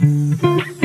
Thank you.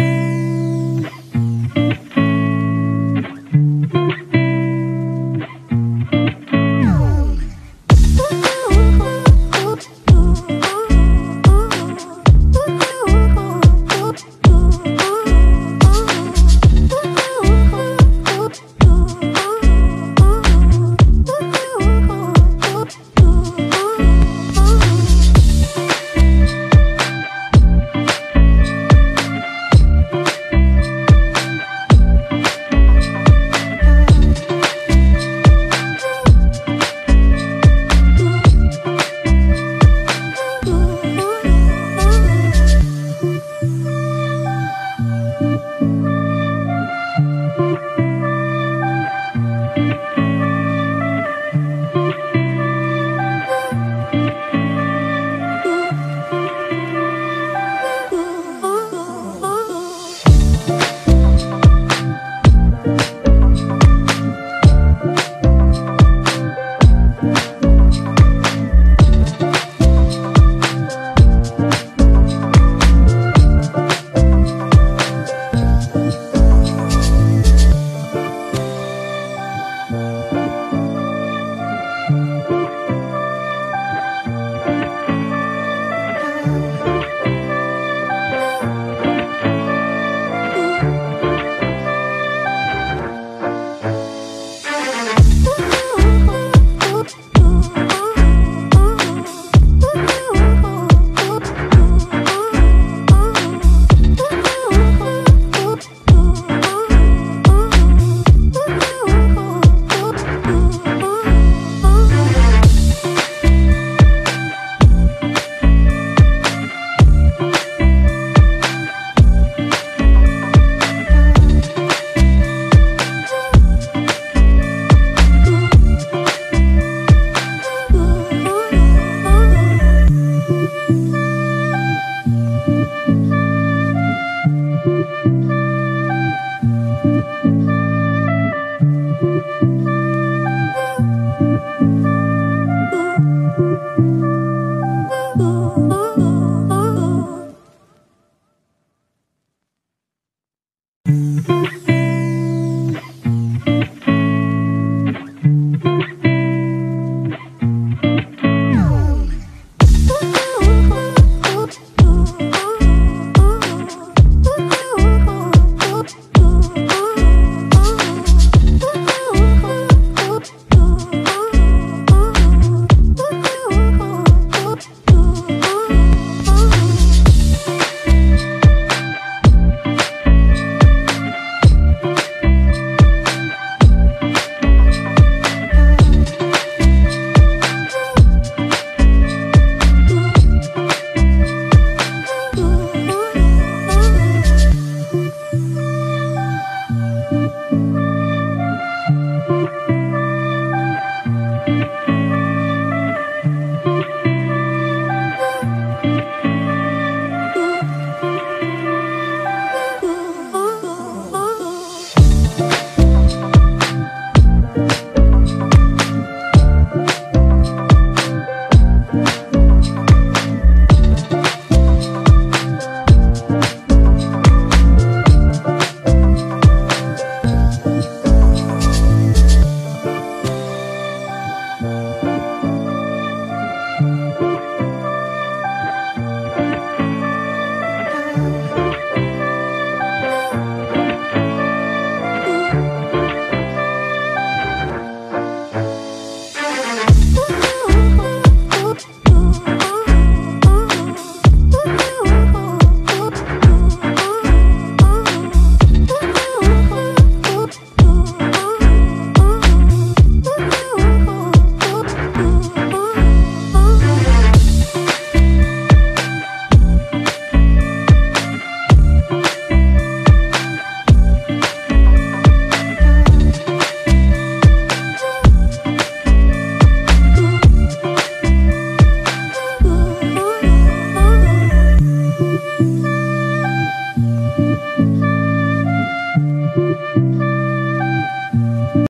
you